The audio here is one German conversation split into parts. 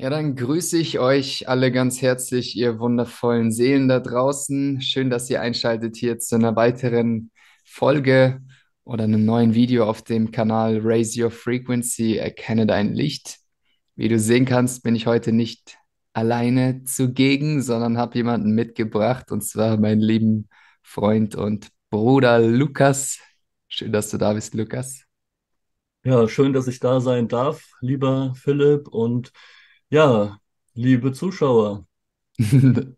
Ja, dann grüße ich euch alle ganz herzlich, ihr wundervollen Seelen da draußen. Schön, dass ihr einschaltet hier zu einer weiteren Folge oder einem neuen Video auf dem Kanal Raise Your Frequency, erkenne dein Licht. Wie du sehen kannst, bin ich heute nicht alleine zugegen, sondern habe jemanden mitgebracht, und zwar meinen lieben Freund und Bruder Lukas. Schön, dass du da bist, Lukas. Ja, schön, dass ich da sein darf, lieber Philipp. Und ja, liebe Zuschauer.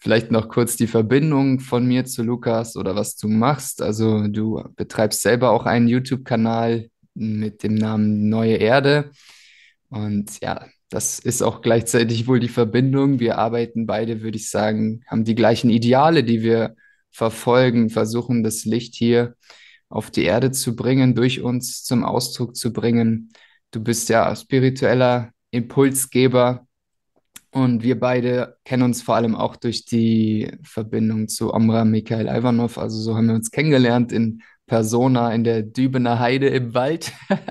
Vielleicht noch kurz die Verbindung von mir zu Lukas oder was du machst. Also du betreibst selber auch einen YouTube-Kanal mit dem Namen Neue Erde. Und ja, das ist auch gleichzeitig wohl die Verbindung. Wir arbeiten beide, würde ich sagen, haben die gleichen Ideale, die wir verfolgen, versuchen das Licht hier auf die Erde zu bringen, durch uns zum Ausdruck zu bringen. Du bist ja spiritueller Impulsgeber. Und wir beide kennen uns vor allem auch durch die Verbindung zu Omra Mikhail Ivanov. Also so haben wir uns kennengelernt in Persona in der Dübener Heide im Wald.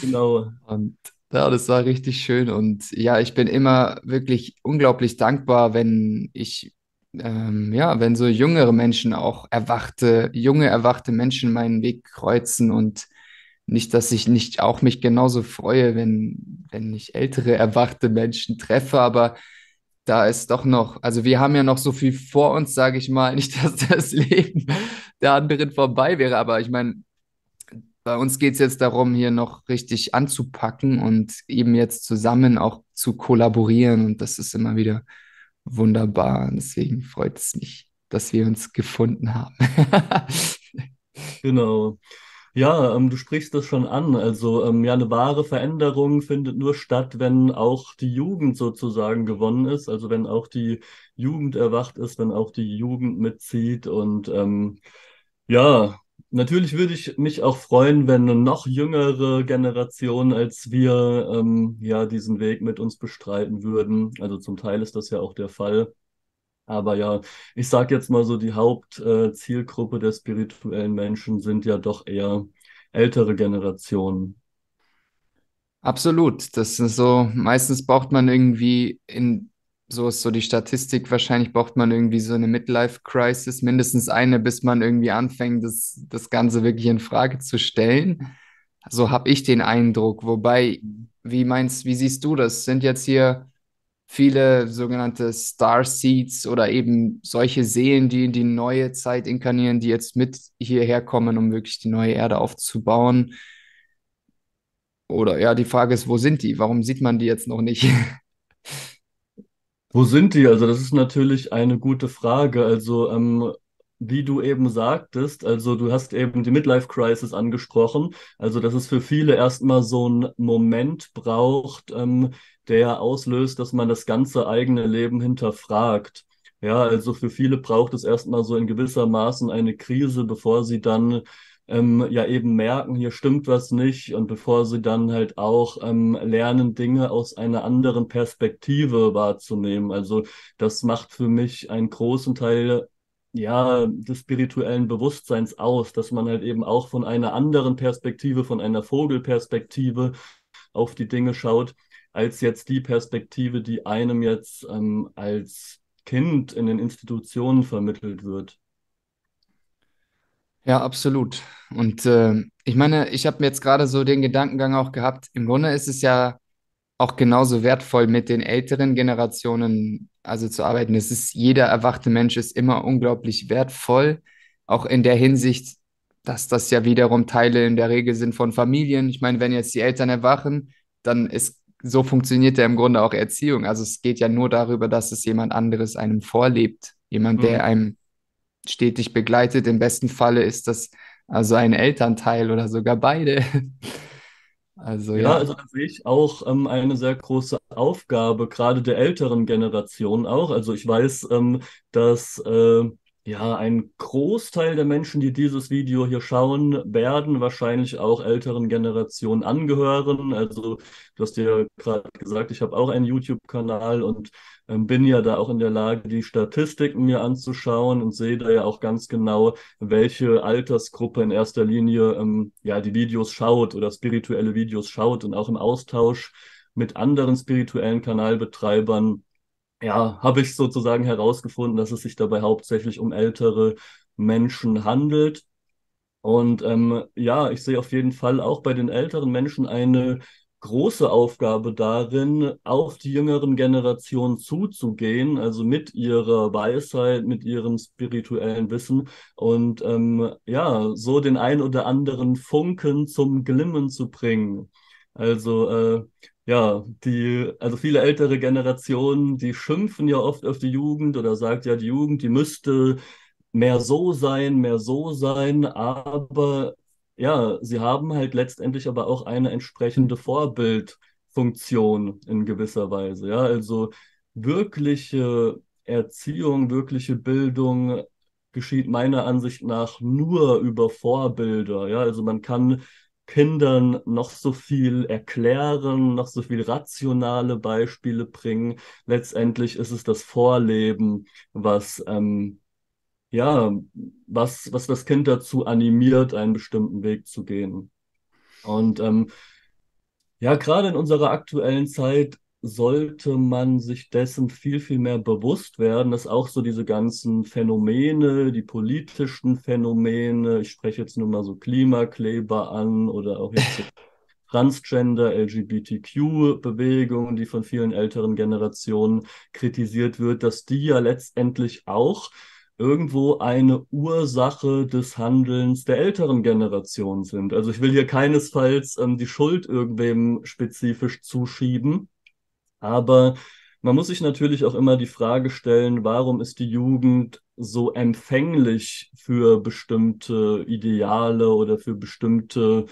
Genau. Und ja, das war richtig schön. Und ja, ich bin immer wirklich unglaublich dankbar, wenn ich, ähm, ja, wenn so jüngere Menschen auch erwachte, junge, erwachte Menschen meinen Weg kreuzen und nicht, dass ich nicht auch mich genauso freue, wenn, wenn ich ältere, erwachte Menschen treffe, aber da ist doch noch, also wir haben ja noch so viel vor uns, sage ich mal, nicht, dass das Leben der anderen vorbei wäre, aber ich meine, bei uns geht es jetzt darum, hier noch richtig anzupacken und eben jetzt zusammen auch zu kollaborieren und das ist immer wieder wunderbar. Deswegen freut es mich, dass wir uns gefunden haben. Genau. Ja, ähm, du sprichst das schon an. Also ähm, ja, eine wahre Veränderung findet nur statt, wenn auch die Jugend sozusagen gewonnen ist. Also wenn auch die Jugend erwacht ist, wenn auch die Jugend mitzieht. Und ähm, ja, natürlich würde ich mich auch freuen, wenn eine noch jüngere Generation als wir ähm, ja diesen Weg mit uns bestreiten würden. Also zum Teil ist das ja auch der Fall. Aber ja, ich sage jetzt mal so, die Hauptzielgruppe äh, der spirituellen Menschen sind ja doch eher ältere Generationen. Absolut. Das ist so, meistens braucht man irgendwie in, so ist so die Statistik, wahrscheinlich braucht man irgendwie so eine Midlife-Crisis, mindestens eine, bis man irgendwie anfängt, das, das Ganze wirklich in Frage zu stellen. So habe ich den Eindruck. Wobei, wie meinst, wie siehst du das? Sind jetzt hier viele sogenannte Star Seeds oder eben solche Seelen, die in die neue Zeit inkarnieren, die jetzt mit hierher kommen, um wirklich die neue Erde aufzubauen. Oder ja, die Frage ist, wo sind die? Warum sieht man die jetzt noch nicht? Wo sind die? Also das ist natürlich eine gute Frage. Also ähm, wie du eben sagtest, also du hast eben die Midlife Crisis angesprochen, also dass es für viele erstmal so einen Moment braucht, ähm, der auslöst, dass man das ganze eigene Leben hinterfragt. Ja, also für viele braucht es erstmal so in gewisser Maßen eine Krise, bevor sie dann ähm, ja eben merken, hier stimmt was nicht und bevor sie dann halt auch ähm, lernen, Dinge aus einer anderen Perspektive wahrzunehmen. Also das macht für mich einen großen Teil ja, des spirituellen Bewusstseins aus, dass man halt eben auch von einer anderen Perspektive, von einer Vogelperspektive auf die Dinge schaut, als jetzt die Perspektive, die einem jetzt ähm, als Kind in den Institutionen vermittelt wird. Ja, absolut. Und äh, ich meine, ich habe mir jetzt gerade so den Gedankengang auch gehabt, im Grunde ist es ja auch genauso wertvoll, mit den älteren Generationen also zu arbeiten. Es ist, jeder erwachte Mensch ist immer unglaublich wertvoll, auch in der Hinsicht, dass das ja wiederum Teile in der Regel sind von Familien. Ich meine, wenn jetzt die Eltern erwachen, dann ist, so funktioniert ja im Grunde auch Erziehung. Also es geht ja nur darüber, dass es jemand anderes einem vorlebt. Jemand, der Mhm. einem stetig begleitet. Im besten Falle ist das also ein Elternteil oder sogar beide. Also Ja, ja. also da sehe ich auch ähm, eine sehr große Aufgabe, gerade der älteren Generation auch. Also ich weiß, ähm, dass äh, ja ein Großteil der Menschen, die dieses Video hier schauen, werden wahrscheinlich auch älteren Generationen angehören. Also du hast ja gerade gesagt, ich habe auch einen YouTube-Kanal und bin ja da auch in der Lage, die Statistiken mir anzuschauen und sehe da ja auch ganz genau, welche Altersgruppe in erster Linie ähm, ja die Videos schaut oder spirituelle Videos schaut und auch im Austausch mit anderen spirituellen Kanalbetreibern, ja, habe ich sozusagen herausgefunden, dass es sich dabei hauptsächlich um ältere Menschen handelt. Und ähm, ja, ich sehe auf jeden Fall auch bei den älteren Menschen eine große Aufgabe darin, auf die jüngeren Generationen zuzugehen, also mit ihrer Weisheit, mit ihrem spirituellen Wissen und ähm, ja, so den ein oder anderen Funken zum Glimmen zu bringen. Also äh, ja, die, also viele ältere Generationen, die schimpfen ja oft auf die Jugend oder sagt ja, die Jugend, die müsste mehr so sein, mehr so sein, aber ja, sie haben halt letztendlich aber auch eine entsprechende Vorbildfunktion in gewisser Weise. Ja, also wirkliche Erziehung, wirkliche Bildung geschieht meiner Ansicht nach nur über Vorbilder. Ja, also man kann Kindern noch so viel erklären, noch so viel rationale Beispiele bringen. Letztendlich ist es das Vorleben, was ähm, ja, was, was das Kind dazu animiert, einen bestimmten Weg zu gehen. Und ähm, ja, gerade in unserer aktuellen Zeit sollte man sich dessen viel, viel mehr bewusst werden, dass auch so diese ganzen Phänomene, die politischen Phänomene, ich spreche jetzt nur mal so Klimakleber an oder auch jetzt so Transgender, LGBTQ-Bewegungen, die von vielen älteren Generationen kritisiert wird, dass die ja letztendlich auch irgendwo eine Ursache des Handelns der älteren Generation sind. Also ich will hier keinesfalls ähm, die Schuld irgendwem spezifisch zuschieben, aber man muss sich natürlich auch immer die Frage stellen, warum ist die Jugend so empfänglich für bestimmte Ideale oder für bestimmte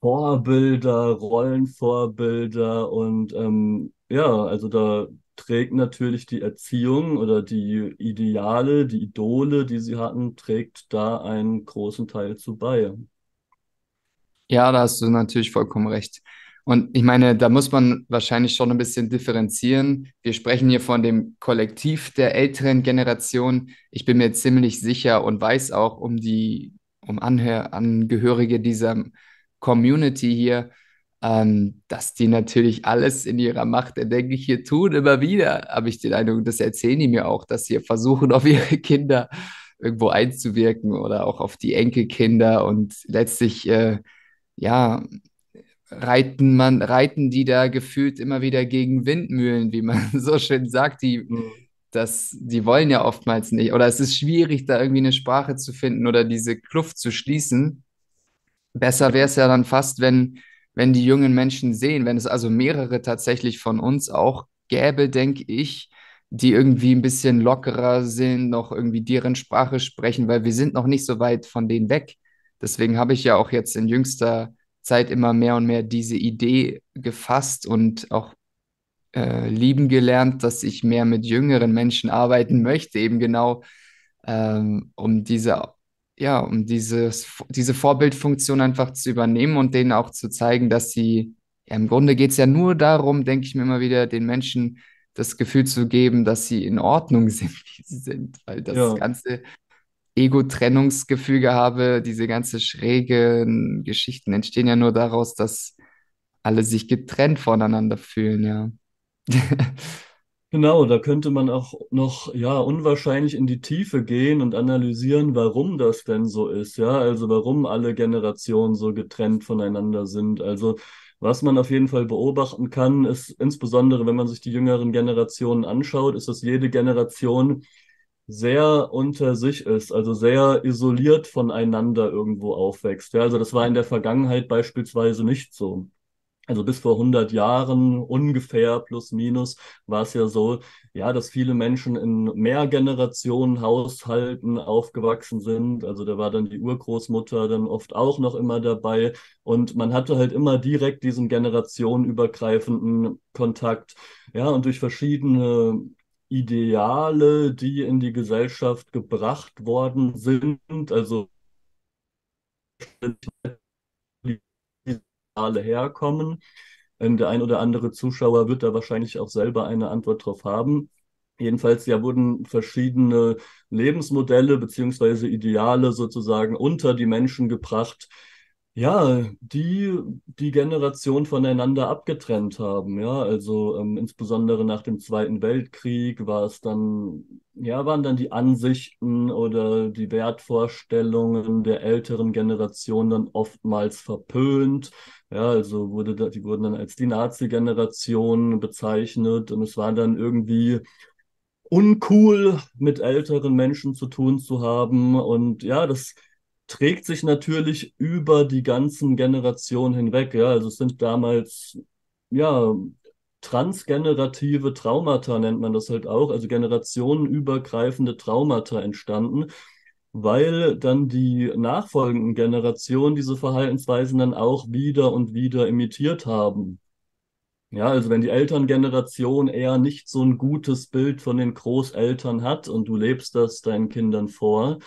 Vorbilder, Rollenvorbilder und ähm, ja, also da trägt natürlich die Erziehung oder die Ideale, die Idole, die sie hatten, trägt da einen großen Teil zu bei. Ja, da hast du natürlich vollkommen recht. Und ich meine, da muss man wahrscheinlich schon ein bisschen differenzieren. Wir sprechen hier von dem Kollektiv der älteren Generation. Ich bin mir ziemlich sicher und weiß auch um die um Anhör Angehörige dieser Community hier, ähm, dass die natürlich alles in ihrer Macht erdenkliche tun. Immer wieder habe ich den Eindruck, das erzählen die mir auch, dass sie versuchen, auf ihre Kinder irgendwo einzuwirken oder auch auf die Enkelkinder und letztlich, äh, ja, reiten man, reiten die da gefühlt immer wieder gegen Windmühlen, wie man so schön sagt, die, mhm. das, die wollen ja oftmals nicht. Oder es ist schwierig, da irgendwie eine Sprache zu finden oder diese Kluft zu schließen. Besser wäre es ja dann fast, wenn wenn die jungen Menschen sehen, wenn es also mehrere tatsächlich von uns auch gäbe, denke ich, die irgendwie ein bisschen lockerer sind, noch irgendwie deren Sprache sprechen, weil wir sind noch nicht so weit von denen weg. Deswegen habe ich ja auch jetzt in jüngster Zeit immer mehr und mehr diese Idee gefasst und auch äh, lieben gelernt, dass ich mehr mit jüngeren Menschen arbeiten möchte, eben genau ähm, um diese ja, um dieses, diese Vorbildfunktion einfach zu übernehmen und denen auch zu zeigen, dass sie, ja, im Grunde geht es ja nur darum, denke ich mir immer wieder, den Menschen das Gefühl zu geben, dass sie in Ordnung sind, wie sie sind, weil das ja. ganze Ego-Trennungsgefüge habe, diese ganze schrägen Geschichten entstehen ja nur daraus, dass alle sich getrennt voneinander fühlen, ja. Genau, da könnte man auch noch, ja, unwahrscheinlich in die Tiefe gehen und analysieren, warum das denn so ist, ja, also warum alle Generationen so getrennt voneinander sind. Also, was man auf jeden Fall beobachten kann, ist insbesondere, wenn man sich die jüngeren Generationen anschaut, ist, dass jede Generation sehr unter sich ist, also sehr isoliert voneinander irgendwo aufwächst. Ja, also das war in der Vergangenheit beispielsweise nicht so. Also bis vor 100 Jahren ungefähr plus minus war es ja so, ja, dass viele Menschen in Mehrgenerationen-Haushalten aufgewachsen sind. Also da war dann die Urgroßmutter dann oft auch noch immer dabei und man hatte halt immer direkt diesen generationenübergreifenden Kontakt. Ja, und durch verschiedene Ideale, die in die Gesellschaft gebracht worden sind, also alle herkommen. Ähm, der ein oder andere Zuschauer wird da wahrscheinlich auch selber eine Antwort drauf haben. Jedenfalls ja wurden verschiedene Lebensmodelle beziehungsweise Ideale sozusagen unter die Menschen gebracht, Ja, die die Generation voneinander abgetrennt haben, ja, also ähm, insbesondere nach dem Zweiten Weltkrieg war es dann, ja, waren dann die Ansichten oder die Wertvorstellungen der älteren Generation dann oftmals verpönt, ja, also wurde da, die wurden dann als die Nazi-Generation bezeichnet und es war dann irgendwie uncool, mit älteren Menschen zu tun zu haben. Und ja, das trägt sich natürlich über die ganzen Generationen hinweg. Ja, also es sind damals, ja, transgenerative Traumata nennt man das halt auch, also generationenübergreifende Traumata entstanden, weil dann die nachfolgenden Generationen diese Verhaltensweisen dann auch wieder und wieder imitiert haben. Ja, also wenn die Elterngeneration eher nicht so ein gutes Bild von den Großeltern hat und du lebst das deinen Kindern vor,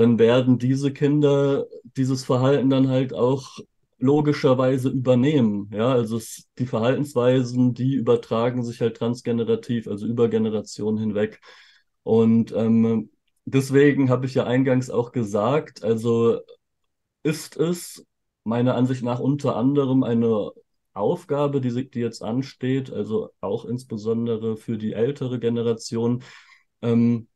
dann werden diese Kinder dieses Verhalten dann halt auch logischerweise übernehmen. Ja, also es, die Verhaltensweisen, die übertragen sich halt transgenerativ, also über Generationen hinweg. Und ähm, deswegen habe ich ja eingangs auch gesagt, also ist es meiner Ansicht nach unter anderem eine Aufgabe, die, die jetzt ansteht, also auch insbesondere für die ältere Generation, ähm,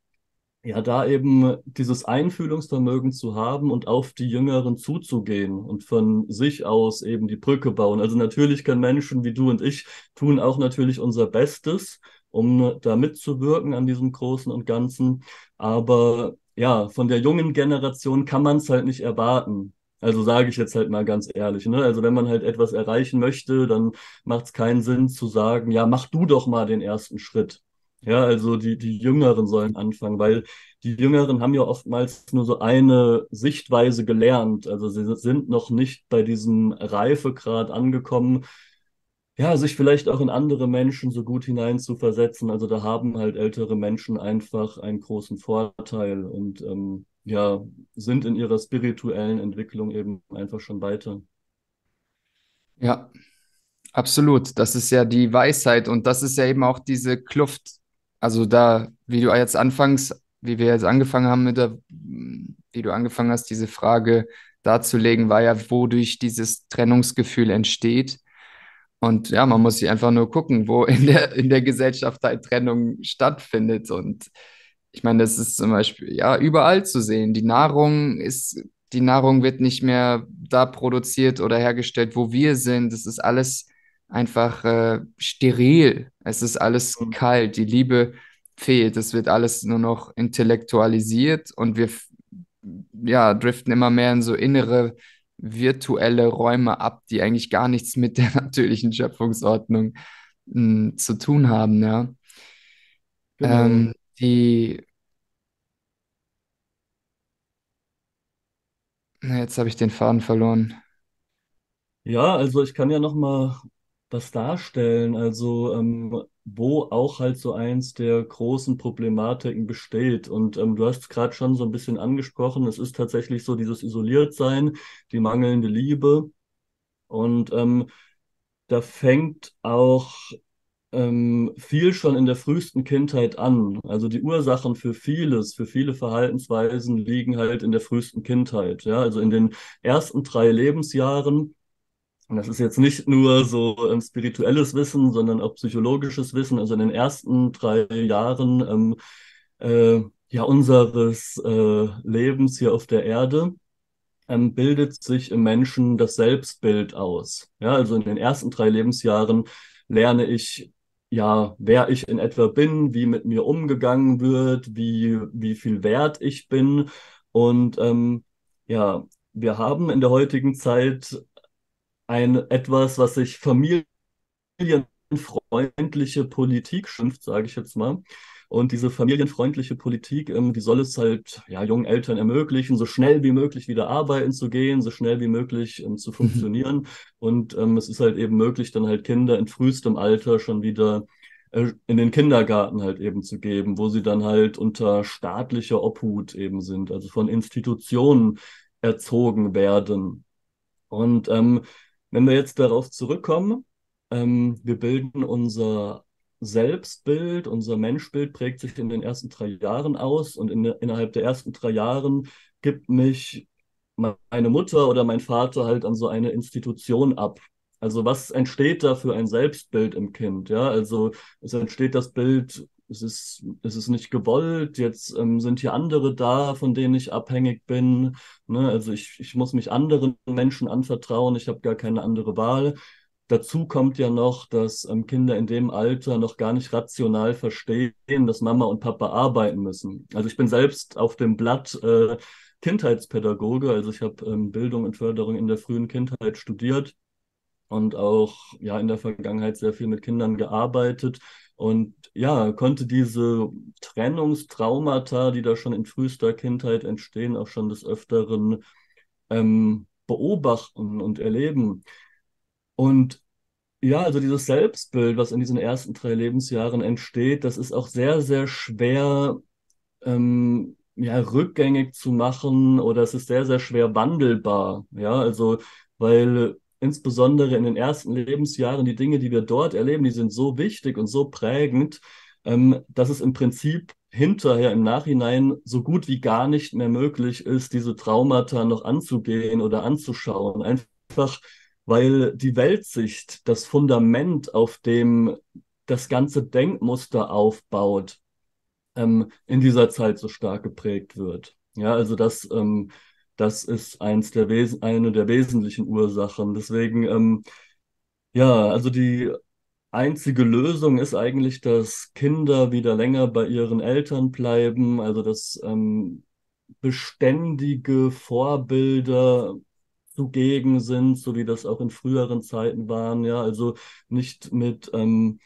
ja, da eben dieses Einfühlungsvermögen zu haben und auf die Jüngeren zuzugehen und von sich aus eben die Brücke bauen. Also natürlich können Menschen wie du und ich tun auch natürlich unser Bestes, um da mitzuwirken an diesem Großen und Ganzen. Aber ja, von der jungen Generation kann man es halt nicht erwarten. Also sage ich jetzt halt mal ganz ehrlich. Ne? Also wenn man halt etwas erreichen möchte, dann macht es keinen Sinn zu sagen, ja, mach du doch mal den ersten Schritt. Ja, also die, die Jüngeren sollen anfangen, weil die Jüngeren haben ja oftmals nur so eine Sichtweise gelernt. Also sie sind noch nicht bei diesem Reifegrad angekommen, ja, sich vielleicht auch in andere Menschen so gut hineinzuversetzen. Also da haben halt ältere Menschen einfach einen großen Vorteil und ähm, ja, sind in ihrer spirituellen Entwicklung eben einfach schon weiter. Ja, absolut. Das ist ja die Weisheit und das ist ja eben auch diese Kluft. Also da, wie du jetzt anfangs, wie wir jetzt angefangen haben mit der, wie du angefangen hast, diese Frage darzulegen, war ja, wodurch dieses Trennungsgefühl entsteht. Und ja, man muss sich einfach nur gucken, wo in der, in der Gesellschaft halt Trennung stattfindet. Und ich meine, das ist zum Beispiel ja überall zu sehen. Die Nahrung ist, die Nahrung wird nicht mehr da produziert oder hergestellt, wo wir sind. Es ist alles einfach äh, steril. Es ist alles Mhm. kalt. Die Liebe fehlt. Es wird alles nur noch intellektualisiert und wir ja, driften immer mehr in so innere virtuelle Räume ab, die eigentlich gar nichts mit der natürlichen Schöpfungsordnung mh, zu tun haben, ja. Genau. Ähm, die, jetzt habe ich den Faden verloren. Ja, also ich kann ja noch mal was darstellen, also ähm, wo auch halt so eins der großen Problematiken besteht. Und ähm, du hast es gerade schon so ein bisschen angesprochen, es ist tatsächlich so dieses Isoliertsein, die mangelnde Liebe. Und ähm, da fängt auch ähm, viel schon in der frühesten Kindheit an. Also die Ursachen für vieles, für viele Verhaltensweisen liegen halt in der frühesten Kindheit. Ja, also in den ersten drei Lebensjahren und das ist jetzt nicht nur so ähm, spirituelles Wissen, sondern auch psychologisches Wissen. Also in den ersten drei Jahren ähm, äh, ja, unseres äh, Lebens hier auf der Erde ähm, bildet sich im Menschen das Selbstbild aus. Ja, also in den ersten drei Lebensjahren lerne ich ja, wer ich in etwa bin, wie mit mir umgegangen wird, wie, wie viel wert ich bin. Und ähm, ja, wir haben in der heutigen Zeit ein etwas, was sich familienfreundliche Politik schimpft, sage ich jetzt mal. Und diese familienfreundliche Politik, ähm, die soll es halt ja, jungen Eltern ermöglichen, so schnell wie möglich wieder arbeiten zu gehen, so schnell wie möglich ähm, zu funktionieren. Und ähm, es ist halt eben möglich, dann halt Kinder in frühestem Alter schon wieder äh, in den Kindergarten halt eben zu geben, wo sie dann halt unter staatlicher Obhut eben sind, also von Institutionen erzogen werden. Und ähm, wenn wir jetzt darauf zurückkommen, ähm, wir bilden unser Selbstbild, unser Menschbild prägt sich in den ersten drei Jahren aus und in, innerhalb der ersten drei Jahren gibt mich meine Mutter oder mein Vater halt an so eine Institution ab. Also was entsteht da für ein Selbstbild im Kind? Ja, also es entsteht das Bild, es ist, es ist nicht gewollt, jetzt ähm, sind hier andere da, von denen ich abhängig bin. Ne? Also ich, ich muss mich anderen Menschen anvertrauen, ich habe gar keine andere Wahl. Dazu kommt ja noch, dass ähm, Kinder in dem Alter noch gar nicht rational verstehen, dass Mama und Papa arbeiten müssen. Also ich bin selbst auf dem Blatt äh, Kindheitspädagoge, also ich habe ähm, Bildung und Förderung in der frühen Kindheit studiert und auch ja in der Vergangenheit sehr viel mit Kindern gearbeitet und ja, konnte diese Trennungstraumata, die da schon in frühester Kindheit entstehen, auch schon des Öfteren ähm, beobachten und erleben. Und ja, also dieses Selbstbild, was in diesen ersten drei Lebensjahren entsteht, das ist auch sehr, sehr schwer ähm, ja, rückgängig zu machen oder es ist sehr, sehr schwer wandelbar. Ja, also weil insbesondere in den ersten Lebensjahren die Dinge, die wir dort erleben, die sind so wichtig und so prägend, ähm, dass es im Prinzip hinterher im Nachhinein so gut wie gar nicht mehr möglich ist, diese Traumata noch anzugehen oder anzuschauen. Einfach weil die Weltsicht, das Fundament, auf dem das ganze Denkmuster aufbaut, ähm, in dieser Zeit so stark geprägt wird. Ja, also das, ähm, das ist eins der eine der wesentlichen Ursachen. Deswegen, ähm, ja, also die einzige Lösung ist eigentlich, dass Kinder wieder länger bei ihren Eltern bleiben, also dass ähm, beständige Vorbilder zugegen sind, so wie das auch in früheren Zeiten waren, ja, also nicht mit ähm,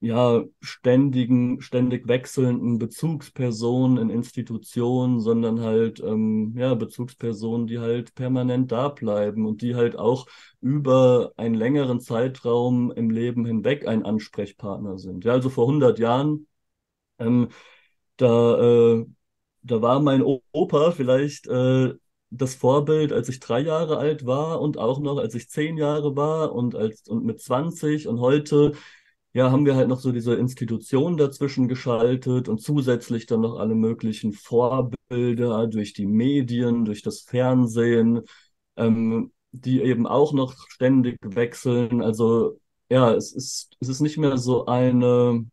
ja, ständigen, ständig wechselnden Bezugspersonen in Institutionen, sondern halt ähm, ja, Bezugspersonen, die halt permanent da bleiben und die halt auch über einen längeren Zeitraum im Leben hinweg ein Ansprechpartner sind. Ja, also vor 100 Jahren, ähm, da, äh, da war mein Opa vielleicht äh, das Vorbild, als ich drei Jahre alt war und auch noch, als ich zehn Jahre war und als und mit 20 und heute ja, haben wir halt noch so diese Institutionen dazwischen geschaltet und zusätzlich dann noch alle möglichen Vorbilder durch die Medien, durch das Fernsehen, ähm, die eben auch noch ständig wechseln. Also ja, es ist, es ist nicht mehr so eine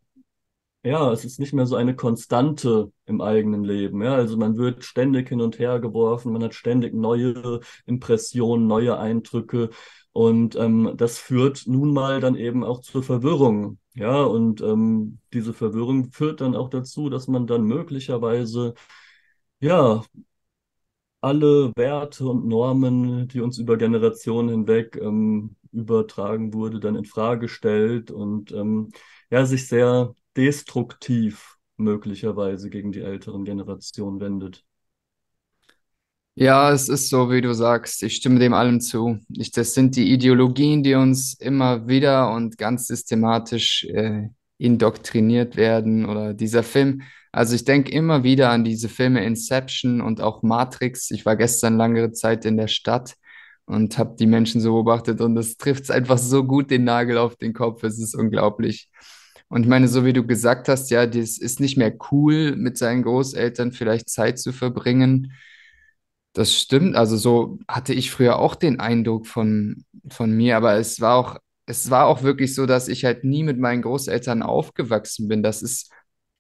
ja, es ist nicht mehr so eine Konstante im eigenen Leben. Ja, also man wird ständig hin und her geworfen, man hat ständig neue Impressionen, neue Eindrücke. Und ähm, das führt nun mal dann eben auch zur Verwirrung. Ja, und ähm, diese Verwirrung führt dann auch dazu, dass man dann möglicherweise, ja, alle Werte und Normen, die uns über Generationen hinweg ähm, übertragen wurde, dann in Frage stellt und ähm, ja, sich sehr destruktiv möglicherweise gegen die älteren Generationen wendet. Ja, es ist so, wie du sagst. Ich stimme dem allem zu. Ich, das sind die Ideologien, die uns immer wieder und ganz systematisch äh, indoktriniert werden oder dieser Film. Also ich denke immer wieder an diese Filme Inception und auch Matrix. Ich war gestern langere Zeit in der Stadt und habe die Menschen so beobachtet und das trifft einfach so gut den Nagel auf den Kopf. Es ist unglaublich. Und ich meine, so wie du gesagt hast, ja, das ist nicht mehr cool, mit seinen Großeltern vielleicht Zeit zu verbringen. Das stimmt. Also so hatte ich früher auch den Eindruck von, von mir, aber es war auch, es war auch wirklich so, dass ich halt nie mit meinen Großeltern aufgewachsen bin. Das ist,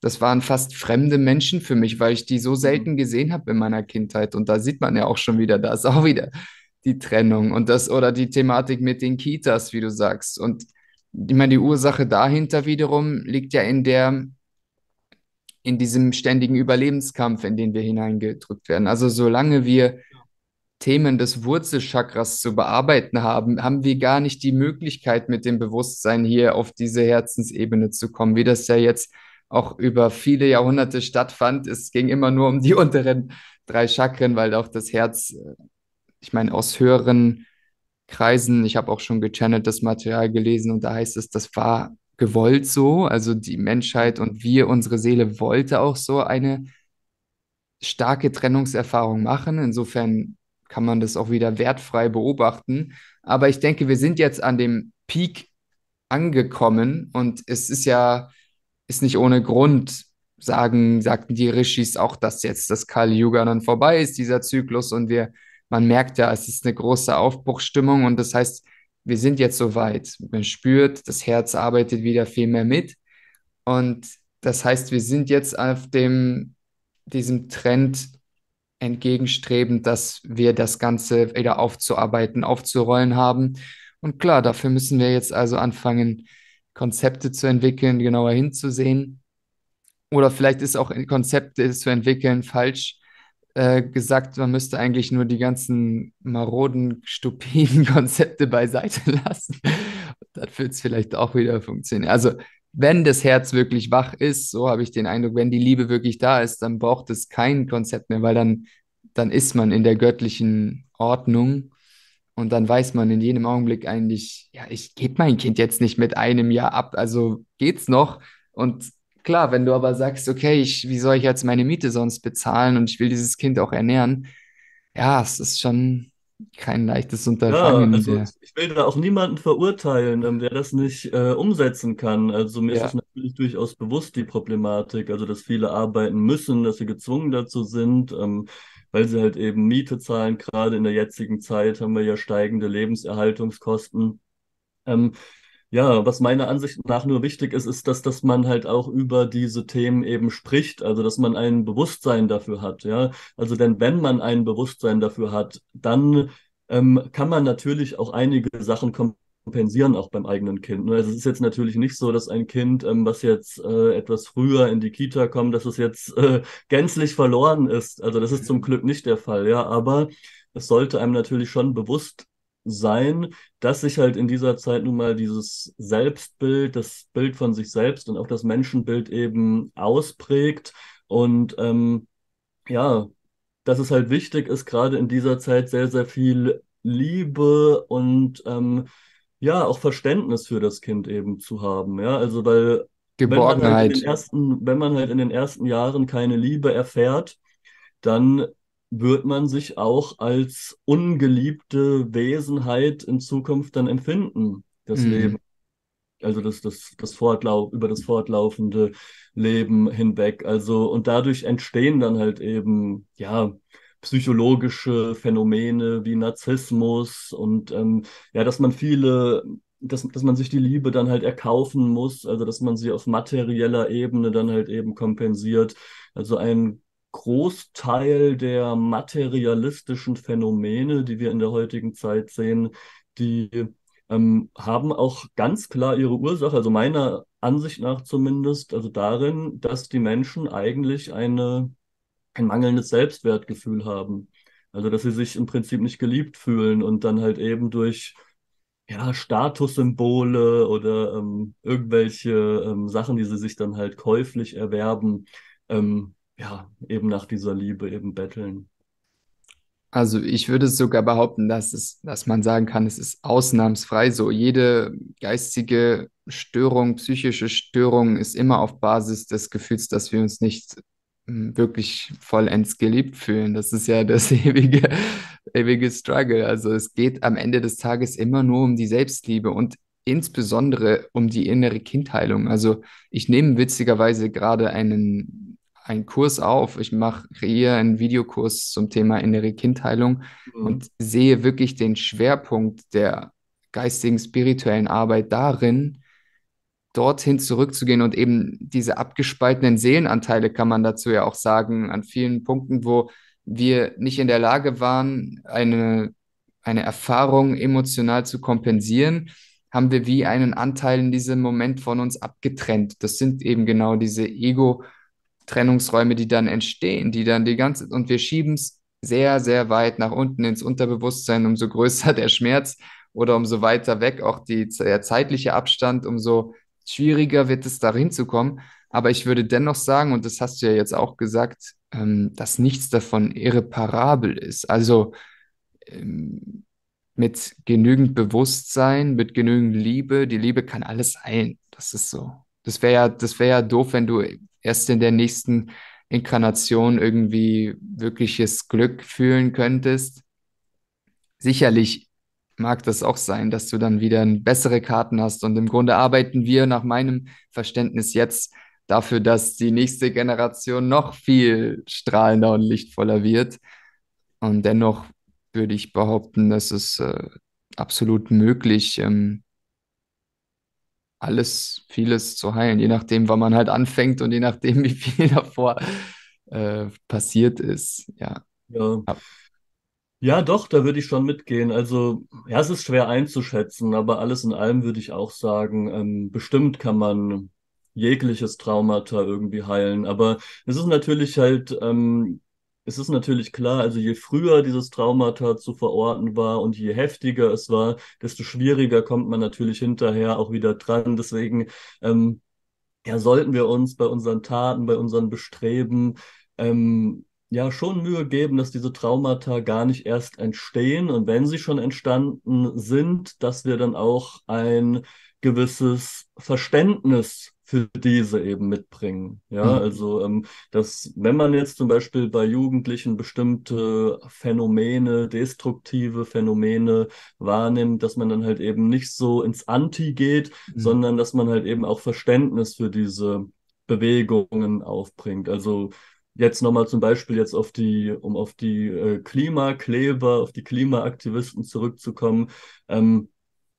das waren fast fremde Menschen für mich, weil ich die so Mhm. selten gesehen habe in meiner Kindheit. Und da sieht man ja auch schon wieder, da ist auch wieder die Trennung und das oder die Thematik mit den Kitas, wie du sagst. Und ich meine, die Ursache dahinter wiederum liegt ja in der, in diesem ständigen Überlebenskampf, in den wir hineingedrückt werden. Also solange wir Themen des Wurzelchakras zu bearbeiten haben, haben wir gar nicht die Möglichkeit, mit dem Bewusstsein hier auf diese Herzensebene zu kommen, wie das ja jetzt auch über viele Jahrhunderte stattfand. Es ging immer nur um die unteren drei Chakren, weil auch das Herz, ich meine, aus höheren Kreisen, ich habe auch schon gechanneltes Material gelesen und da heißt es, das war gewollt so. Also die Menschheit und wir, unsere Seele wollte auch so eine starke Trennungserfahrung machen. Insofern kann man das auch wieder wertfrei beobachten. Aber ich denke, wir sind jetzt an dem Peak angekommen und es ist ja, ist nicht ohne Grund sagen, sagten die Rishis auch, dass jetzt das Kali Yuga dann vorbei ist, dieser Zyklus. Und wir, man merkt ja, es ist eine große Aufbruchsstimmung. Und das heißt, wir sind jetzt so weit. Man spürt, das Herz arbeitet wieder viel mehr mit. Und das heißt, wir sind jetzt auf dem, diesem Trend entgegenstrebend, dass wir das Ganze wieder aufzuarbeiten, aufzurollen haben. Und klar, dafür müssen wir jetzt also anfangen, Konzepte zu entwickeln, genauer hinzusehen. Oder vielleicht ist auch Konzepte zu entwickeln falsch äh, gesagt, man müsste eigentlich nur die ganzen maroden, stupiden Konzepte beiseite lassen. Dann wird es vielleicht auch wieder funktionieren. Also wenn das Herz wirklich wach ist, so habe ich den Eindruck, wenn die Liebe wirklich da ist, dann braucht es kein Konzept mehr, weil dann, dann ist man in der göttlichen Ordnung und dann weiß man in jedem Augenblick eigentlich, ja, ich gebe mein Kind jetzt nicht mit einem Jahr ab, also geht's noch. Und klar, wenn du aber sagst, okay, ich, wie soll ich jetzt meine Miete sonst bezahlen und ich will dieses Kind auch ernähren, ja, es ist schon kein leichtes Ja, Unterfangen. also Der, ich will da auch niemanden verurteilen, ähm, der das nicht äh, umsetzen kann. Also mir ist es ja, natürlich durchaus bewusst, die Problematik, also dass viele arbeiten müssen, dass sie gezwungen dazu sind, ähm, weil sie halt eben Miete zahlen. Gerade in der jetzigen Zeit haben wir ja steigende Lebenserhaltungskosten. Ähm, ja, was meiner Ansicht nach nur wichtig ist, ist, dass, dass man halt auch über diese Themen eben spricht, also dass man ein Bewusstsein dafür hat, ja. Also denn wenn man ein Bewusstsein dafür hat, dann ähm, kann man natürlich auch einige Sachen kompensieren, auch beim eigenen Kind. ne? Also es ist jetzt natürlich nicht so, dass ein Kind, ähm, was jetzt äh, etwas früher in die Kita kommt, dass es jetzt äh, gänzlich verloren ist. Also das ist zum Glück nicht der Fall, ja. Aber es sollte einem natürlich schon bewusst sein, dass sich halt in dieser Zeit nun mal dieses Selbstbild, das Bild von sich selbst und auch das Menschenbild eben ausprägt. Und ähm, ja, dass es halt wichtig ist, gerade in dieser Zeit sehr, sehr viel Liebe und ähm, ja, auch Verständnis für das Kind eben zu haben. Ja, also weil wenn man halt in den Geborgenheit. ersten, wenn man halt in den ersten Jahren keine Liebe erfährt, dann wird man sich auch als ungeliebte Wesenheit in Zukunft dann empfinden, das Leben. Mhm. Also das, das, das Fortlauf, über das fortlaufende Leben hinweg. Also, und dadurch entstehen dann halt eben, ja, psychologische Phänomene wie Narzissmus und ähm, ja, dass man viele, dass, dass man sich die Liebe dann halt erkaufen muss, also dass man sie auf materieller Ebene dann halt eben kompensiert. Also ein Großteil der materialistischen Phänomene, die wir in der heutigen Zeit sehen, die ähm, haben auch ganz klar ihre Ursache, also meiner Ansicht nach zumindest, also darin, dass die Menschen eigentlich eine, ein mangelndes Selbstwertgefühl haben. Also dass sie sich im Prinzip nicht geliebt fühlen und dann halt eben durch ja, Statussymbole oder ähm, irgendwelche ähm, Sachen, die sie sich dann halt käuflich erwerben, ähm, ja, eben nach dieser Liebe eben betteln. Also ich würde sogar behaupten, dass es, dass man sagen kann, es ist ausnahmsfrei so. Jede geistige Störung, psychische Störung ist immer auf Basis des Gefühls, dass wir uns nicht mm, wirklich vollends geliebt fühlen. Das ist ja das ewige, ewige Struggle. Also es geht am Ende des Tages immer nur um die Selbstliebe und insbesondere um die innere Kindheilung. Also ich nehme witzigerweise gerade einen einen Kurs auf. Ich mache, kreiere einen Videokurs zum Thema innere Kindheilung Mhm. und sehe wirklich den Schwerpunkt der geistigen, spirituellen Arbeit darin, dorthin zurückzugehen und eben diese abgespaltenen Seelenanteile, kann man dazu ja auch sagen, an vielen Punkten, wo wir nicht in der Lage waren, eine, eine Erfahrung emotional zu kompensieren, haben wir wie einen Anteil in diesem Moment von uns abgetrennt. Das sind eben genau diese Ego- Trennungsräume, die dann entstehen, die dann die ganze, und wir schieben es sehr, sehr weit nach unten ins Unterbewusstsein, umso größer der Schmerz oder umso weiter weg auch die, der zeitliche Abstand, umso schwieriger wird es darin zu kommen. Aber ich würde dennoch sagen, und das hast du ja jetzt auch gesagt, ähm, dass nichts davon irreparabel ist. Also ähm, mit genügend Bewusstsein, mit genügend Liebe, die Liebe kann alles heilen. Das ist so. Das wäre ja, das wäre ja doof, wenn du erst in der nächsten Inkarnation irgendwie wirkliches Glück fühlen könntest. Sicherlich mag das auch sein, dass du dann wieder bessere Karten hast. Und im Grunde arbeiten wir nach meinem Verständnis jetzt dafür, dass die nächste Generation noch viel strahlender und lichtvoller wird. Und dennoch würde ich behaupten, dass es äh, absolut möglich, ähm, alles, vieles zu heilen, je nachdem, wann man halt anfängt und je nachdem, wie viel davor äh, passiert ist. Ja. Ja. Ja, doch, da würde ich schon mitgehen. Also, ja, es ist schwer einzuschätzen, aber alles in allem würde ich auch sagen, ähm, bestimmt kann man jegliches Traumata irgendwie heilen. Aber es ist natürlich halt, ähm, es ist natürlich klar, also je früher dieses Traumata zu verorten war und je heftiger es war, desto schwieriger kommt man natürlich hinterher auch wieder dran. Deswegen, ähm, ja, sollten wir uns bei unseren Taten, bei unseren Bestreben, ähm, ja schon Mühe geben, dass diese Traumata gar nicht erst entstehen und wenn sie schon entstanden sind, dass wir dann auch ein gewisses Verständnis für diese eben mitbringen. Ja, Mhm. also ähm, dass wenn man jetzt zum Beispiel bei Jugendlichen bestimmte Phänomene, destruktive Phänomene wahrnimmt, dass man dann halt eben nicht so ins Anti geht, Mhm. sondern dass man halt eben auch Verständnis für diese Bewegungen aufbringt. Also jetzt nochmal zum Beispiel jetzt auf die, um auf die äh, Klimakleber, auf die Klimaaktivisten zurückzukommen. Ähm,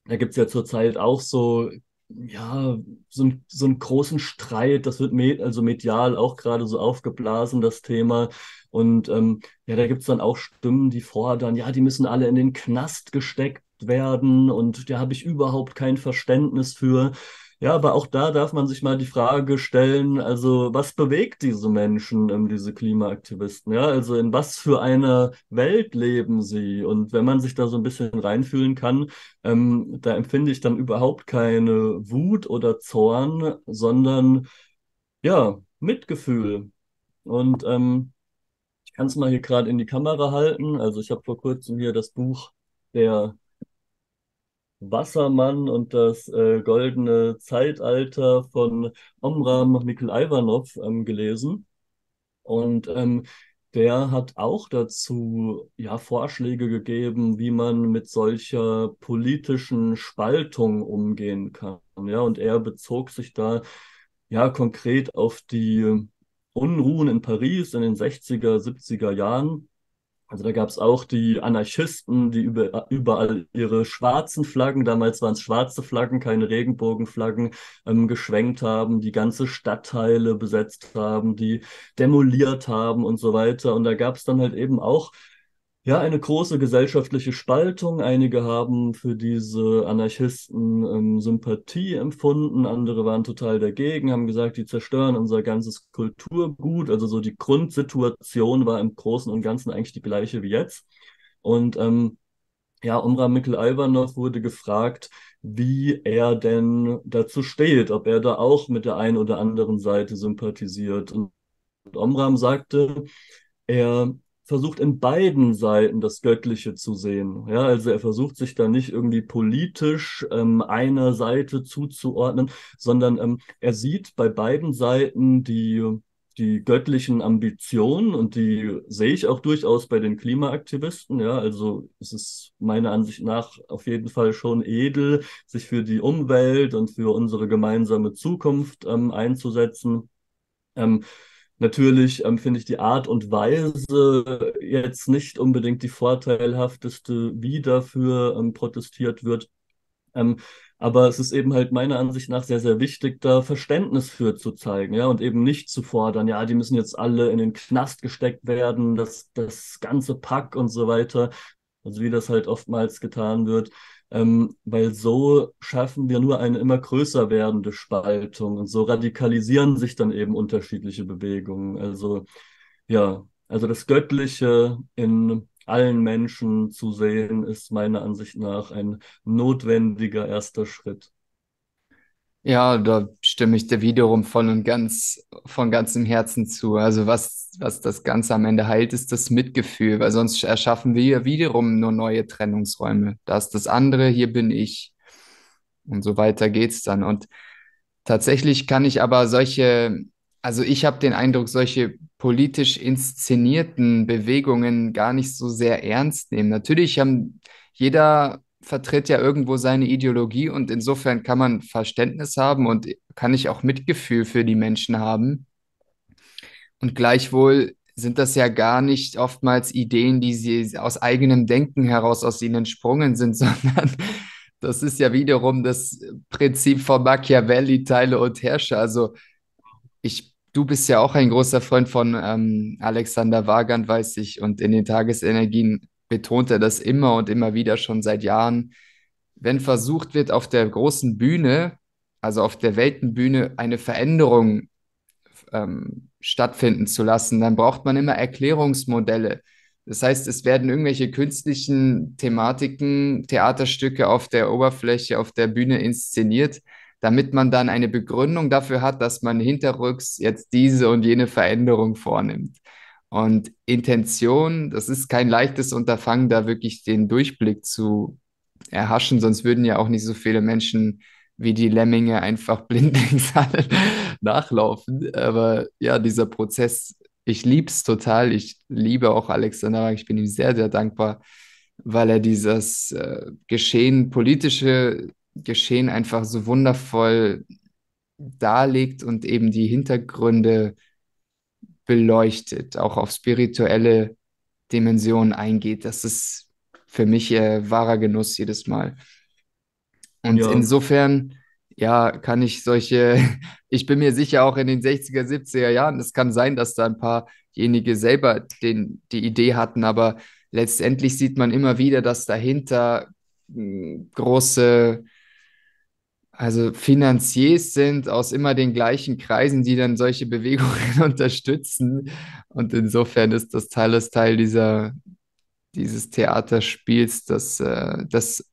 da gibt's ja zurzeit auch so, ja, so, ein, so einen großen Streit, das wird me also medial auch gerade so aufgeblasen, das Thema. Und ähm, ja, da gibt's dann auch Stimmen, die fordern, ja, die müssen alle in den Knast gesteckt werden und da habe ich überhaupt kein Verständnis für. Ja, aber auch da darf man sich mal die Frage stellen, also was bewegt diese Menschen, ähm, diese Klimaaktivisten? Ja, also in was für einer Welt leben sie? Und wenn man sich da so ein bisschen reinfühlen kann, ähm, da empfinde ich dann überhaupt keine Wut oder Zorn, sondern ja, Mitgefühl. Und ähm, ich kann es mal hier gerade in die Kamera halten. Also ich habe vor kurzem hier das Buch der Wassermann und das äh, goldene Zeitalter von Omram Mikl Ivanov ähm, gelesen. Und ähm, der hat auch dazu ja Vorschläge gegeben, wie man mit solcher politischen Spaltung umgehen kann. Ja, und er bezog sich da ja konkret auf die Unruhen in Paris in den 60er, 70er Jahren also da gab es auch die Anarchisten, die über, überall ihre schwarzen Flaggen, damals waren es schwarze Flaggen, keine Regenbogenflaggen, ähm, geschwenkt haben, die ganze Stadtteile besetzt haben, die demoliert haben und so weiter. Und da gab es dann halt eben auch ja, eine große gesellschaftliche Spaltung. Einige haben für diese Anarchisten ähm, Sympathie empfunden, andere waren total dagegen, haben gesagt, die zerstören unser ganzes Kulturgut. Also so die Grundsituation war im Großen und Ganzen eigentlich die gleiche wie jetzt. Und ähm, ja, Umra Mikl-Ivanov wurde gefragt, wie er denn dazu steht, ob er da auch mit der einen oder anderen Seite sympathisiert. Und Omram sagte, er versucht in beiden Seiten das Göttliche zu sehen. Ja, also er versucht sich da nicht irgendwie politisch ähm, einer Seite zuzuordnen, sondern ähm, er sieht bei beiden Seiten die, die göttlichen Ambitionen und die sehe ich auch durchaus bei den Klimaaktivisten. Ja, also es ist meiner Ansicht nach auf jeden Fall schon edel, sich für die Umwelt und für unsere gemeinsame Zukunft ähm, einzusetzen. Ähm, Natürlich ähm, finde ich die Art und Weise jetzt nicht unbedingt die vorteilhafteste, wie dafür ähm, protestiert wird. Ähm, aber es ist eben halt meiner Ansicht nach sehr, sehr wichtig, da Verständnis für zu zeigen, ja, und eben nicht zu fordern, ja, die müssen jetzt alle in den Knast gesteckt werden, das, das ganze Pack und so weiter. Also wie das halt oftmals getan wird ähm, weil so schaffen wir nur eine immer größer werdende Spaltung und so radikalisieren sich dann eben unterschiedliche Bewegungen. Also ja, also das Göttliche in allen Menschen zu sehen, ist meiner Ansicht nach ein notwendiger erster Schritt. Ja, da stimme ich dir wiederum voll und ganz von ganzem Herzen zu. Also was, was das Ganze am Ende heilt, ist das Mitgefühl, weil sonst erschaffen wir wiederum nur neue Trennungsräume. Da ist das andere, hier bin ich. Und so weiter geht's dann. Und tatsächlich kann ich aber solche, also ich habe den Eindruck, solche politisch inszenierten Bewegungen gar nicht so sehr ernst nehmen. Natürlich haben jeder vertritt ja irgendwo seine Ideologie und insofern kann man Verständnis haben und kann ich auch Mitgefühl für die Menschen haben. Und gleichwohl sind das ja gar nicht oftmals Ideen, die sie aus eigenem Denken heraus aus ihnen entsprungen sind, sondern das ist ja wiederum das Prinzip von Machiavelli, Teile und Herrscher. Also ich, du bist ja auch ein großer Freund von ähm, Alexander Wagand, weiß ich, und in den Tagesenergien betont er das immer und immer wieder schon seit Jahren. Wenn versucht wird, auf der großen Bühne, also auf der Weltenbühne, eine Veränderung ähm, stattfinden zu lassen, dann braucht man immer Erklärungsmodelle. Das heißt, es werden irgendwelche künstlichen Thematiken, Theaterstücke auf der Oberfläche, auf der Bühne inszeniert, damit man dann eine Begründung dafür hat, dass man hinterrücks jetzt diese und jene Veränderung vornimmt. Und Intention, das ist kein leichtes Unterfangen, da wirklich den Durchblick zu erhaschen, sonst würden ja auch nicht so viele Menschen wie die Lemminge einfach blindlings nachlaufen. Aber ja, dieser Prozess, ich liebe es total. Ich liebe auch Alexander. Ich bin ihm sehr, sehr dankbar, weil er dieses äh, Geschehen, politische Geschehen einfach so wundervoll darlegt und eben die Hintergründe beleuchtet, auch auf spirituelle Dimensionen eingeht. Das ist für mich äh, wahrer Genuss jedes Mal. Und Ja, insofern, ja, kann ich solche, ich bin mir sicher, auch in den 60er, 70er Jahren, es kann sein, dass da ein paarjenige selber den, die Idee hatten, aber letztendlich sieht man immer wieder, dass dahinter mh, große, also Finanziers sind aus immer den gleichen Kreisen, die dann solche Bewegungen unterstützen. Und insofern ist das Teil, das Teil dieser, dieses Theaterspiels, das, äh, das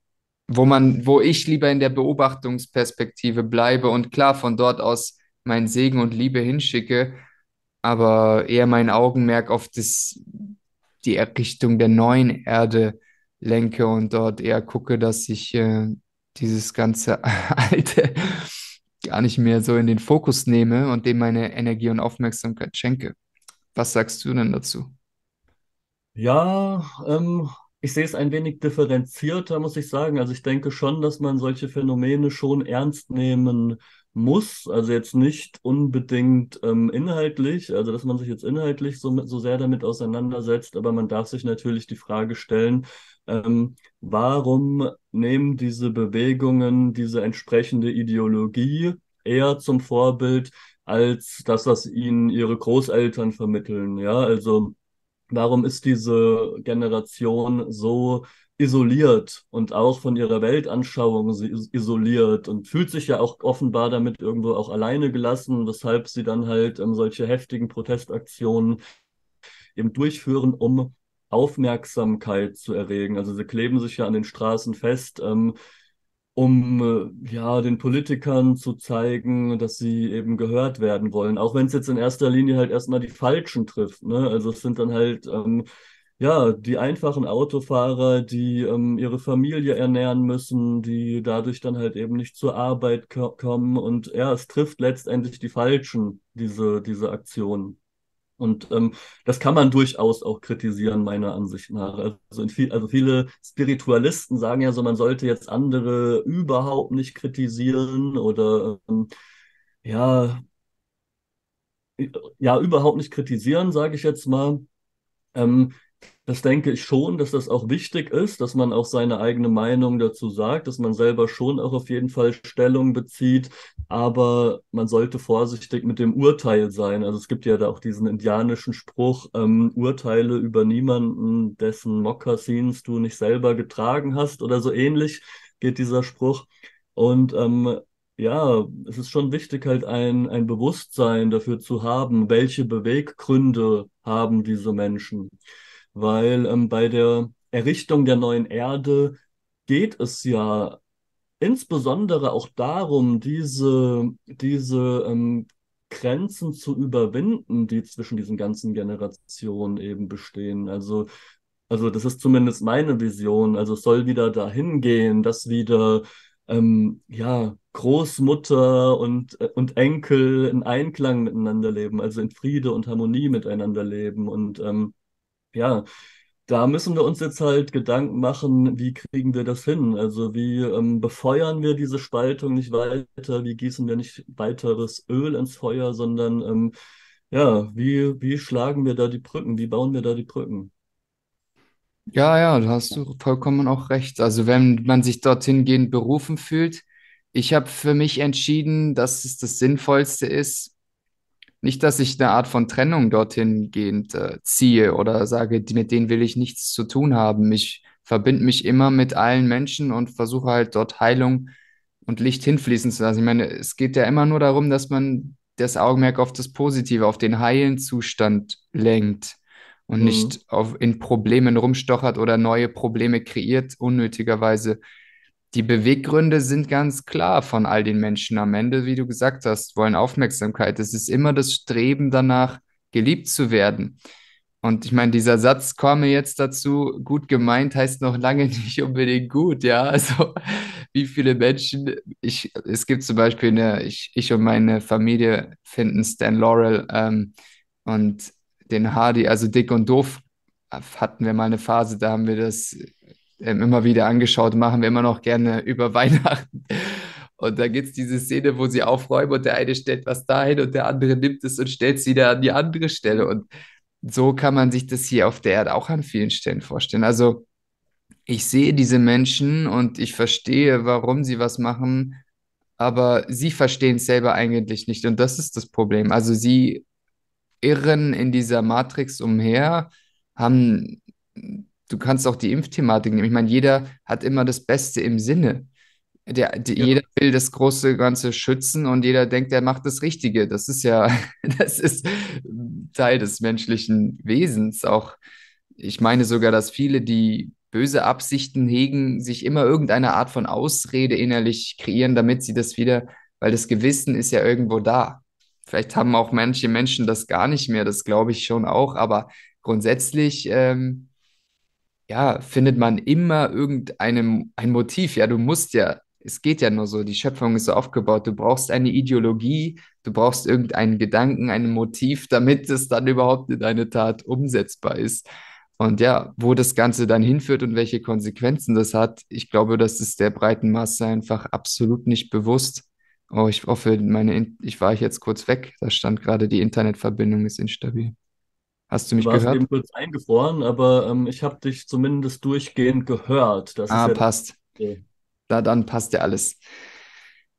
wo man, wo ich lieber in der Beobachtungsperspektive bleibe und klar von dort aus meinen Segen und Liebe hinschicke, aber eher mein Augenmerk auf das, die Errichtung der neuen Erde lenke und dort eher gucke, dass ich äh, dieses ganze Alte gar nicht mehr so in den Fokus nehme und dem meine Energie und Aufmerksamkeit schenke. Was sagst du denn dazu? ja, ähm, ich sehe es ein wenig differenzierter, muss ich sagen. Also ich denke schon, dass man solche Phänomene schon ernst nehmen muss. Also jetzt nicht unbedingt ähm, inhaltlich, also dass man sich jetzt inhaltlich so, so sehr damit auseinandersetzt, aber man darf sich natürlich die Frage stellen, ähm, warum nehmen diese Bewegungen diese entsprechende Ideologie eher zum Vorbild als das, was ihnen ihre Großeltern vermitteln? Ja, also Warum ist diese Generation so isoliert und auch von ihrer Weltanschauung so is- isoliert und fühlt sich ja auch offenbar damit irgendwo auch alleine gelassen, weshalb sie dann halt ähm, solche heftigen Protestaktionen eben durchführen, um Aufmerksamkeit zu erregen. Also sie kleben sich ja an den Straßen fest, ähm, um äh, ja den Politikern zu zeigen, dass sie eben gehört werden wollen, auch wenn es jetzt in erster Linie halt erstmal die Falschen trifft, ne? Also es sind dann halt ähm, ja die einfachen Autofahrer, die ähm, ihre Familie ernähren müssen, die dadurch dann halt eben nicht zur Arbeit ko kommen und ja, es trifft letztendlich die Falschen, diese diese Aktion. Und ähm, das kann man durchaus auch kritisieren, meiner Ansicht nach. Also, viel, also viele Spiritualisten sagen ja so, man sollte jetzt andere überhaupt nicht kritisieren oder ähm, ja, ja, überhaupt nicht kritisieren, sage ich jetzt mal. Ähm, das denke ich schon, dass das auch wichtig ist, dass man auch seine eigene Meinung dazu sagt, dass man selber schon auch auf jeden Fall Stellung bezieht, aber man sollte vorsichtig mit dem Urteil sein. Also es gibt ja da auch diesen indianischen Spruch, ähm, Urteile über niemanden, dessen Mokassins du nicht selber getragen hast oder so ähnlich geht dieser Spruch. Und ähm, ja, es ist schon wichtig, halt ein, ein Bewusstsein dafür zu haben, welche Beweggründe haben diese Menschen weil ähm, bei der Errichtung der neuen Erde geht es ja insbesondere auch darum, diese, diese ähm, Grenzen zu überwinden, die zwischen diesen ganzen Generationen eben bestehen. Also, also das ist zumindest meine Vision. Also es soll wieder dahin gehen, dass wieder ähm, ja, Großmutter und, äh, und Enkel in Einklang miteinander leben, also in Friede und Harmonie miteinander leben. Und ähm, ja, da müssen wir uns jetzt halt Gedanken machen, wie kriegen wir das hin? Also wie ähm, befeuern wir diese Spaltung nicht weiter? Wie gießen wir nicht weiteres Öl ins Feuer, sondern ähm, ja, wie, wie schlagen wir da die Brücken? Wie bauen wir da die Brücken? Ja, ja, da hast du vollkommen auch recht. Also wenn man sich dorthin gehend berufen fühlt, ich habe für mich entschieden, dass es das Sinnvollste ist, nicht, dass ich eine Art von Trennung dorthin gehend äh, ziehe oder sage, die, mit denen will ich nichts zu tun haben. Ich verbinde mich immer mit allen Menschen und versuche halt dort Heilung und Licht hinfließen zu lassen. Ich meine, es geht ja immer nur darum, dass man das Augenmerk auf das Positive, auf den heilen Zustand lenkt und Mhm. nicht auf, in Problemen rumstochert oder neue Probleme kreiert, unnötigerweise. Die Beweggründe sind ganz klar von all den Menschen am Ende, wie du gesagt hast, wollen Aufmerksamkeit. Es ist immer das Streben danach, geliebt zu werden. Und ich meine, dieser Satz komme jetzt dazu, gut gemeint heißt noch lange nicht unbedingt gut, ja. Also wie viele Menschen, ich, es gibt zum Beispiel eine, ich, ich und meine Familie finden Stan Laurel ähm, und den Hardy, also Dick und Doof, hatten wir mal eine Phase, da haben wir das ähm, immer wieder angeschaut, machen wir immer noch gerne über Weihnachten. Und da gibt es diese Szene, wo sie aufräumen und der eine stellt was dahin und der andere nimmt es und stellt es wieder an die andere Stelle. Und so kann man sich das hier auf der Erde auch an vielen Stellen vorstellen. Also ich sehe diese Menschen und ich verstehe, warum sie was machen, aber sie verstehen es selber eigentlich nicht. Und das ist das Problem. Also sie irren in dieser Matrix umher, haben, du kannst auch die Impfthematik nehmen. Ich meine, jeder hat immer das Beste im Sinne. Der, die, Ja, jeder will das große Ganze schützen und jeder denkt, er macht das Richtige. Das ist ja, das ist Teil des menschlichen Wesens. Auch, ich meine sogar, dass viele, die böse Absichten hegen, sich immer irgendeine Art von Ausrede innerlich kreieren, damit sie das wieder, weil das Gewissen ist ja irgendwo da. Vielleicht haben auch manche Menschen das gar nicht mehr, das glaube ich schon auch, aber grundsätzlich ähm, ja, findet man immer irgendeinem ein Motiv. Ja, du musst ja, es geht ja nur so, die Schöpfung ist so aufgebaut, du brauchst eine Ideologie, du brauchst irgendeinen Gedanken, ein Motiv, damit es dann überhaupt in deine Tat umsetzbar ist. Und ja, wo das Ganze dann hinführt und welche Konsequenzen das hat, ich glaube, das ist der breiten Masse einfach absolut nicht bewusst. Oh, ich hoffe, meine, In ich war jetzt kurz weg. Da stand gerade, die Internetverbindung ist instabil. Hast du du mich warst gehört? eben kurz eingefroren, aber ähm, ich habe dich zumindest durchgehend gehört. Das Ah, ja passt. Da, dann passt ja alles.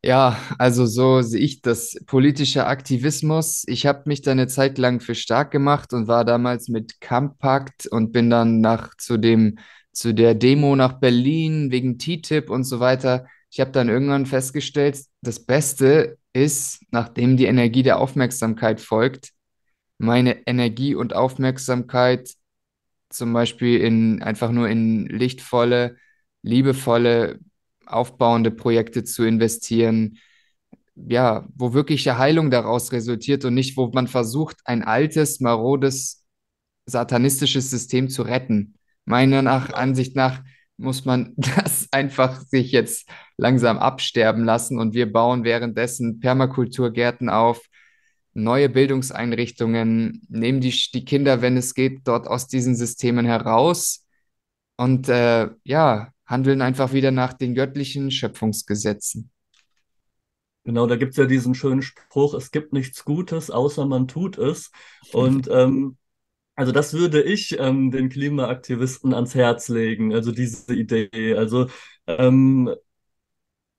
Ja, also so sehe ich das. Politischer Aktivismus. Ich habe mich da eine Zeit lang für stark gemacht und war damals mit Campakt und bin dann nach zu dem, zu der Demo nach Berlin wegen TTIP und so weiter. Ich habe dann irgendwann festgestellt, das Beste ist, nachdem die Energie der Aufmerksamkeit folgt, meine Energie und Aufmerksamkeit zum Beispiel in einfach nur in lichtvolle, liebevolle, aufbauende Projekte zu investieren, ja, wo wirkliche Heilung daraus resultiert und nicht, wo man versucht, ein altes, marodes, satanistisches System zu retten. Meiner nach, Ansicht nach muss man das einfach sich jetzt langsam absterben lassen und wir bauen währenddessen Permakulturgärten auf, neue Bildungseinrichtungen, nehmen die, die Kinder, wenn es geht, dort aus diesen Systemen heraus und äh, ja, handeln einfach wieder nach den göttlichen Schöpfungsgesetzen. Genau, da gibt es ja diesen schönen Spruch, es gibt nichts Gutes, außer man tut es. Und ähm, also das würde ich ähm, den Klimaaktivisten ans Herz legen, also diese Idee. Also ähm,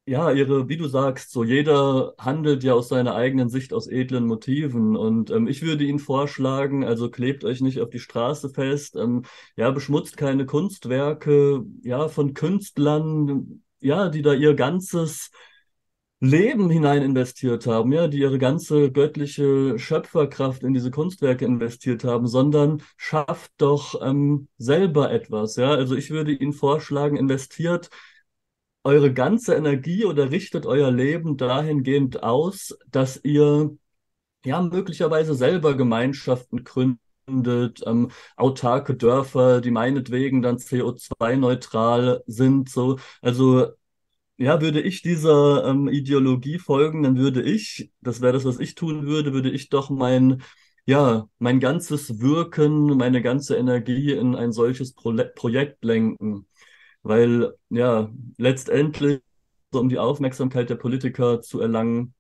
ja, ihre, wie du sagst, so jeder handelt ja aus seiner eigenen Sicht aus edlen Motiven. Und ähm, ich würde Ihnen vorschlagen, also klebt euch nicht auf die Straße fest, ähm, ja, beschmutzt keine Kunstwerke, ja, von Künstlern, ja, die da ihr ganzes Leben hinein investiert haben, ja, die ihre ganze göttliche Schöpferkraft in diese Kunstwerke investiert haben, sondern schafft doch ähm, selber etwas, ja. Also ich würde Ihnen vorschlagen, investiert eure ganze Energie oder richtet euer Leben dahingehend aus, dass ihr ja möglicherweise selber Gemeinschaften gründet, ähm, autarke Dörfer, die meinetwegen dann CO2-neutral sind, so. Also ja, würde ich dieser ähm, Ideologie folgen, dann würde ich, das wäre das, was ich tun würde, würde ich doch mein ja, mein ganzes Wirken, meine ganze Energie in ein solches Pro Projekt lenken. Weil, ja, letztendlich, um die Aufmerksamkeit der Politiker zu erlangen,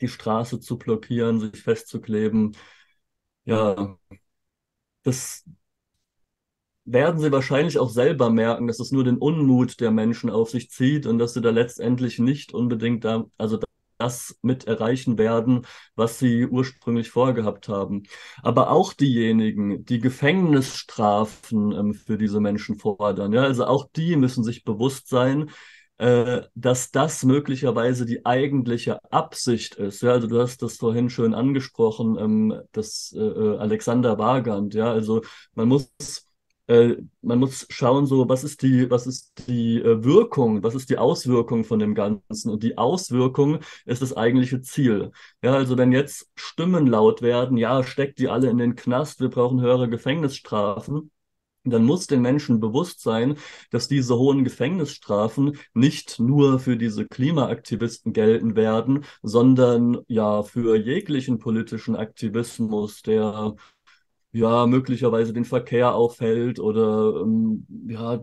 die Straße zu blockieren, sich festzukleben, ja, das werden sie wahrscheinlich auch selber merken, dass es nur den Unmut der Menschen auf sich zieht und dass sie da letztendlich nicht unbedingt da, also das mit erreichen werden, was sie ursprünglich vorgehabt haben. Aber auch diejenigen, die Gefängnisstrafen ähm, für diese Menschen fordern, ja, also auch die müssen sich bewusst sein, äh, dass das möglicherweise die eigentliche Absicht ist. Ja, also du hast das vorhin schön angesprochen, ähm, das äh, äh Alexander Wagand, ja, also man muss äh, man muss schauen, so, was ist die, was ist die äh, Wirkung, was ist die Auswirkung von dem Ganzen? Und die Auswirkung ist das eigentliche Ziel. Ja, also wenn jetzt Stimmen laut werden, ja, steckt die alle in den Knast, wir brauchen höhere Gefängnisstrafen, dann muss den Menschen bewusst sein, dass diese hohen Gefängnisstrafen nicht nur für diese Klimaaktivisten gelten werden, sondern ja für jeglichen politischen Aktivismus, der ja, möglicherweise den Verkehr aufhält oder ähm, ja,